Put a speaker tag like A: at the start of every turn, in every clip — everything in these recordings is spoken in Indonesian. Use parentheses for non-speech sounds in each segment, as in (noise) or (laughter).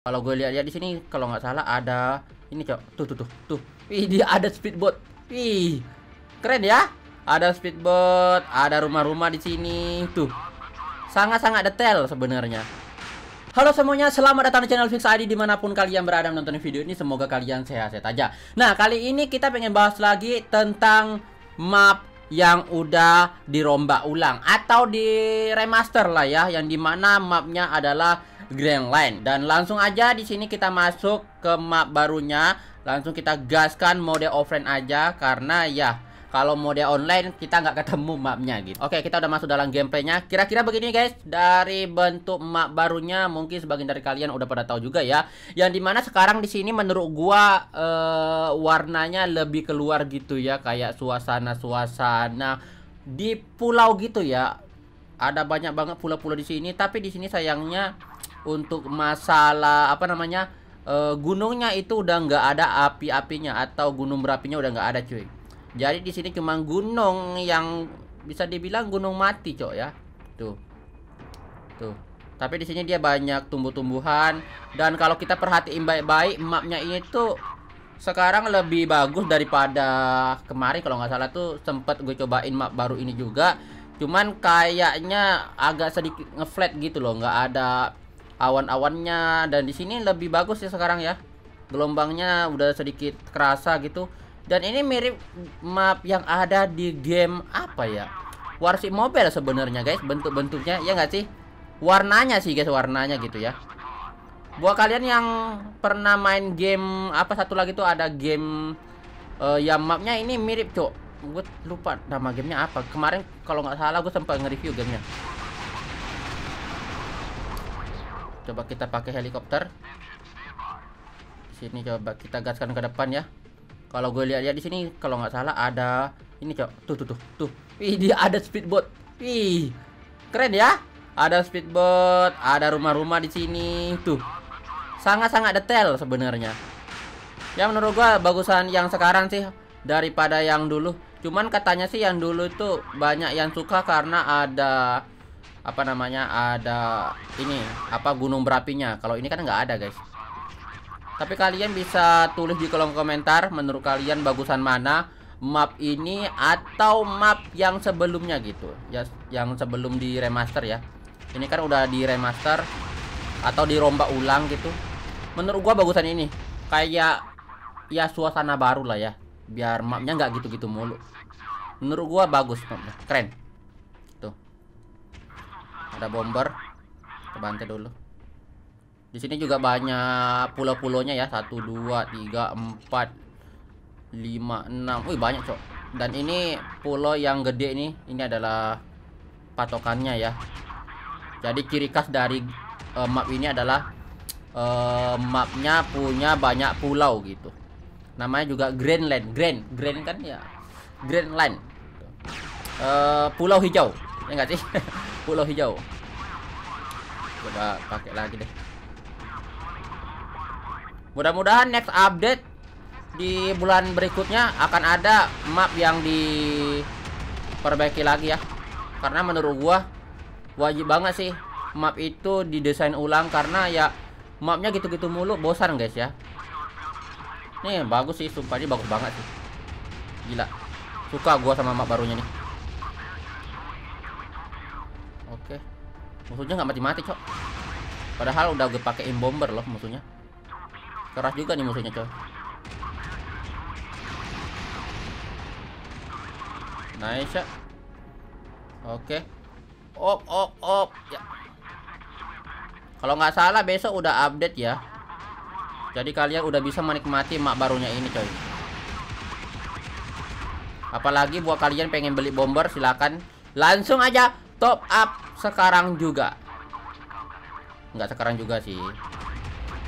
A: Kalau gue lihat-lihat di sini kalau nggak salah ada ini cok. Tuh tuh tuh tuh. Wih, dia ada speedboat. Wih. Keren ya. Ada speedboat, ada rumah-rumah di sini. Tuh. Sangat-sangat detail sebenarnya. Halo semuanya, selamat datang di channel Fix ID di mana pun kalian berada menonton video ini Semoga kalian sehat-sehat aja Nah, kali ini kita pengen bahas lagi tentang map yang udah dirombak ulang Atau di remaster lah ya Yang di mana mapnya adalah Grand Line. Dan langsung aja di sini kita masuk ke map barunya. Langsung kita gaskan mode offline aja karena ya kalau mode online kita nggak ketemu mapnya gitu. Oke kita udah masuk dalam gameplaynya. Kira-kira begini guys. Dari bentuk map barunya mungkin sebagian dari kalian udah pada tahu juga ya. Yang di mana sekarang di sini menurut gua uh, warnanya lebih keluar gitu ya. Kayak suasana-suasana di pulau gitu ya. Ada banyak banget pulau-pulau di sini. Tapi di sini sayangnya untuk masalah apa namanya e, gunungnya itu udah nggak ada api-apinya atau gunung berapinya udah nggak ada cuy. Jadi di sini cuma gunung yang bisa dibilang gunung mati cok ya. Tuh. Tuh. Tapi di sini dia banyak tumbuh-tumbuhan. Dan kalau kita perhatiin baik-baik mapnya ini tuh sekarang lebih bagus daripada kemarin. Kalau nggak salah tuh sempet gue cobain map baru ini juga. Cuman kayaknya agak sedikit ngeflat gitu loh. Nggak ada awan-awannya. Dan di sini lebih bagus ya sekarang ya. Gelombangnya udah sedikit kerasa gitu. Dan ini mirip map yang ada di game apa ya? Warship Mobile sebenarnya guys. Bentuk-bentuknya ya nggak sih? Warnanya sih guys warnanya gitu ya. Buat kalian yang pernah main game apa satu lagi tuh ada game uh, yang mapnya ini mirip cok. Gue lupa nama gamenya apa. Kemarin kalau nggak salah gue sempat nge-review gamenya Coba kita pakai helikopter. Sini coba kita gaskan ke depan ya. Kalau gue lihat-lihat di sini kalau nggak salah ada ini cok. Tuh tuh tuh tuh. Wih, dia ada speedboat. Wih. Keren ya? Ada speedboat, ada rumah-rumah di sini. Tuh. Sangat-sangat detail sebenarnya. Ya menurut gua bagusan yang sekarang sih daripada yang dulu. Cuman katanya sih yang dulu itu banyak yang suka karena ada apa namanya ada ini apa gunung berapinya. Kalau ini kan nggak ada guys. Tapi kalian bisa tulis di kolom komentar menurut kalian bagusan mana map ini atau map yang sebelumnya gitu. Ya yang sebelum di remaster ya. Ini kan udah di remaster atau dirombak ulang gitu. Menurut gua bagusan ini kayak ya suasana baru lah ya. Biar mapnya nggak gitu-gitu mulu. Menurut gua bagus keren ada bomber. Kita bantai dulu. Di sini juga banyak pulau-pulaunya ya. Satu dua tiga empat lima enam. Wih banyak cok. Dan ini pulau yang gede nih ini adalah patokannya ya. Jadi ciri khas dari uh, map ini adalah uh, mapnya punya banyak pulau gitu. Namanya juga Grand Land Grand Grand kan ya? Grand Land uh, pulau hijau. Ya enggak sih (laughs) pulau hijau. Coba pakai lagi deh. Mudah-mudahan next update di bulan berikutnya akan ada map yang diperbaiki lagi ya. Karena menurut gua wajib banget sih map itu didesain ulang karena ya mapnya gitu-gitu mulu bosan guys ya. Nih bagus sih sumpah ini bagus banget sih. Gila. Suka gua sama map barunya nih Oke. Musuhnya nggak mati-mati, Cok. Padahal udah gue pakein bomber loh musuhnya. Keras juga nih musuhnya, Cok. Nice ya. Oke. Op, op, op. Ya. Kalau nggak salah besok udah update ya. Jadi kalian udah bisa menikmati mak barunya ini, coy. Apalagi buat kalian pengen beli bomber silakan langsung aja top up sekarang juga. Nggak sekarang juga sih.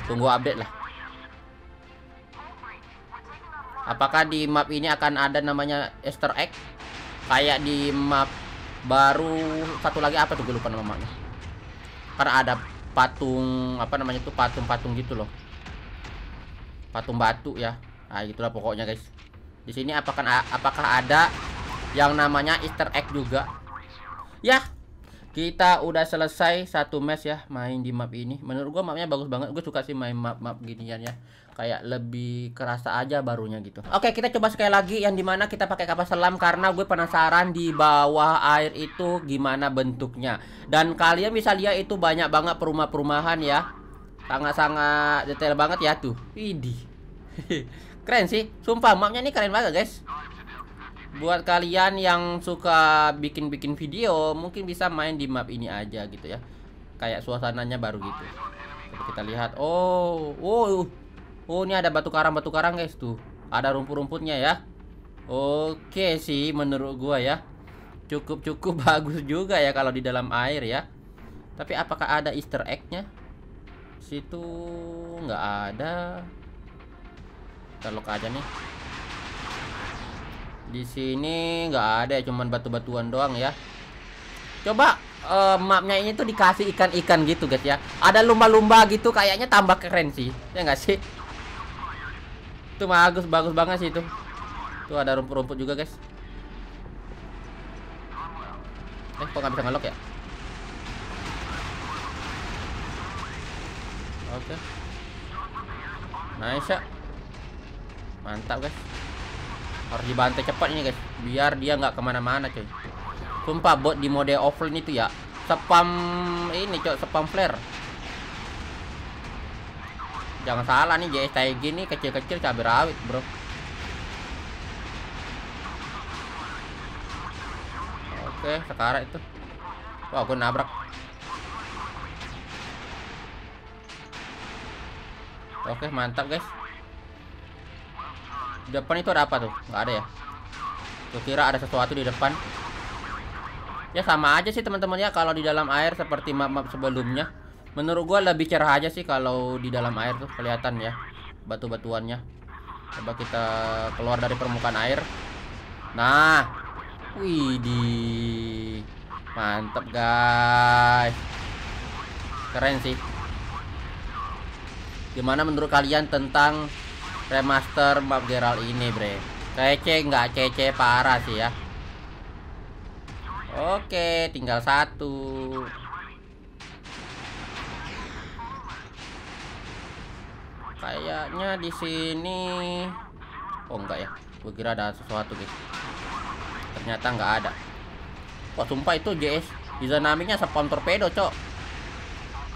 A: Tunggu update lah. Apakah di map ini akan ada namanya easter egg? Kayak di map baru satu lagi apa tuh? Gue lupa namanya karena ada patung apa namanya tuh? Patung-patung gitu loh. Patung batu ya. Nah itulah pokoknya guys. Di sini apakah apakah ada yang namanya easter egg juga? Ya kita udah selesai satu match ya main di map ini. Menurut gua mapnya bagus banget. Gue suka sih main map-map ginian ya. Kayak lebih kerasa aja barunya gitu. Oke kita coba sekali lagi yang di mana kita pakai kapal selam karena gue penasaran di bawah air itu gimana bentuknya. Dan kalian bisa lihat itu banyak banget perumah-perumahan ya. Sangat-sangat detail banget ya tuh. Widih. (laughs) Keren sih. Sumpah mapnya ini keren banget guys buat kalian yang suka bikin-bikin video mungkin bisa main di map ini aja gitu ya. Kayak suasananya baru gitu. Jadi kita lihat oh oh oh ini ada batu karang batu karang guys tuh. Ada rumput-rumputnya ya. Oke sih menurut gua ya. Cukup-cukup (laughs) bagus juga ya kalau di dalam air ya. Tapi apakah ada easter egg-nya? Situ nggak ada. Kita look aja nih di sini nggak ada cuman batu-batuan doang ya. Coba uh, mapnya ini tuh dikasih ikan-ikan gitu guys ya. Ada lumba-lumba gitu kayaknya tambah keren sih. Ya nggak sih? Itu bagus bagus banget sih itu. Tuh ada rumput-rumput juga guys. Eh kok nggak bisa ngelok ya? Oke. Okay. Nice ya. Mantap guys harus dibantai cepat ini guys. Biar dia nggak ke mana-mana coy sumpah bot di mode offline itu ya spam ini coy spam flare. Jangan salah nih JS kayak gini kecil-kecil cabai rawit bro. Oke sekarang itu. Wah aku nabrak. Oke mantap guys depan itu ada apa tuh? Nggak ada ya? Gue kira ada sesuatu di depan. Ya sama aja sih teman-teman ya kalau di dalam air seperti map-map sebelumnya. Menurut gua lebih cerah aja sih kalau di dalam air tuh kelihatan ya batu-batuannya. Coba kita keluar dari permukaan air. Nah, wih di mantep guys. Keren sih. Gimana menurut kalian tentang remaster map Geralt ini bre. Kece nggak kece parah sih ya. Oke tinggal satu. Kayaknya di sini. Oh enggak ya? Gue kira ada sesuatu guys. Ternyata nggak ada. Wah sumpah itu JS dinamiknya spam torpedo cok.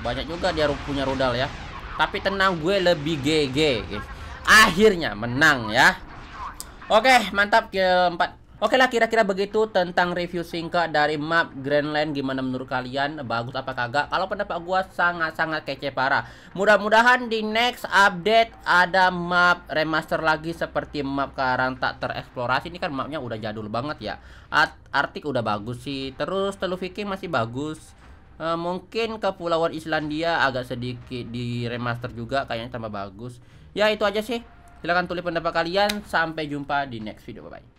A: Banyak juga dia punya rudal ya. Tapi tenang gue lebih GG guys akhirnya menang ya. Oke mantap keempat. Oke lah kira-kira begitu tentang review singkat dari map Grandland. Gimana menurut kalian? Bagus apa kagak? Kalau pendapat gua sangat-sangat kece parah. Mudah-mudahan di next update ada map remaster lagi seperti map Karang tak tereksplorasi. Ini kan mapnya udah jadul banget ya. Artik udah bagus sih. Terus Teluk Viking masih bagus. Uh, Mungkin Kepulauan Islandia agak sedikit di remaster juga Kayaknya tambah bagus Ya itu aja sih. Silahkan tulis pendapat kalian. Sampai jumpa di next video. Bye-bye.